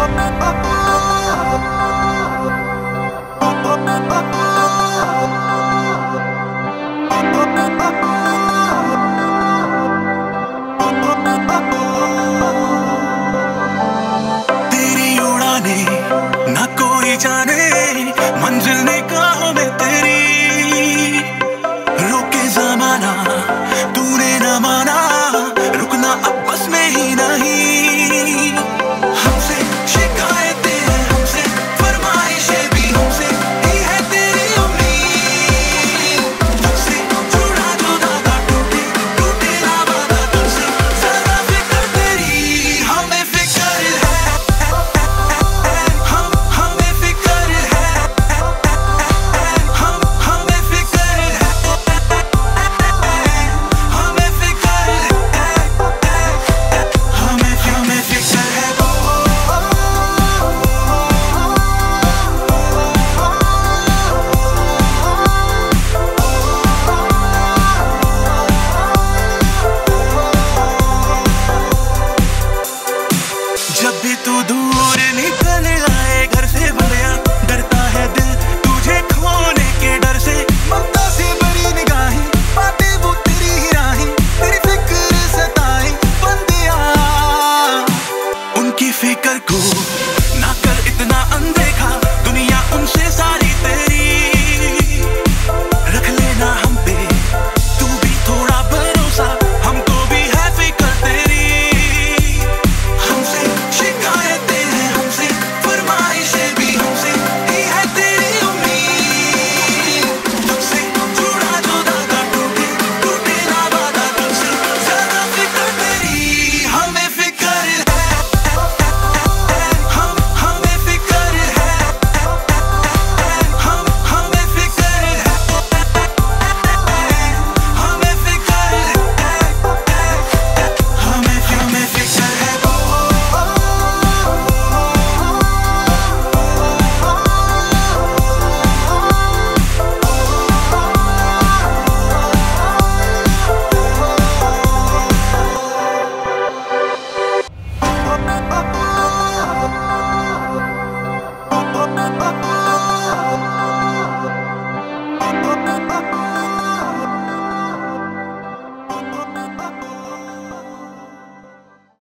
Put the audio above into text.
Oh,